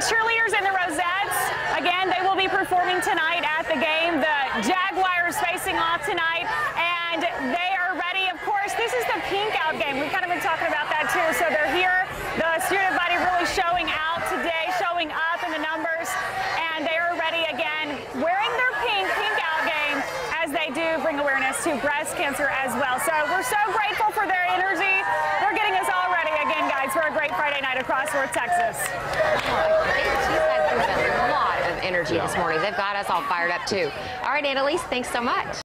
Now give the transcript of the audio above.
cheerleaders and the Rosettes, again, they will be performing tonight at the game. The Jaguars facing off tonight, and they are ready. Of course, this is the pink out game. We've kind of been talking about that too. So they're here. The student body really showing out today, showing up in the numbers, and they are ready again, wearing their pink pink out game as they do bring awareness to breast cancer as well. So we're so grateful for great Friday night across North Texas. She's had a lot of energy this morning. They've got us all fired up too. All right, Annalise, thanks so much.